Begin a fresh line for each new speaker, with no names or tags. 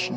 She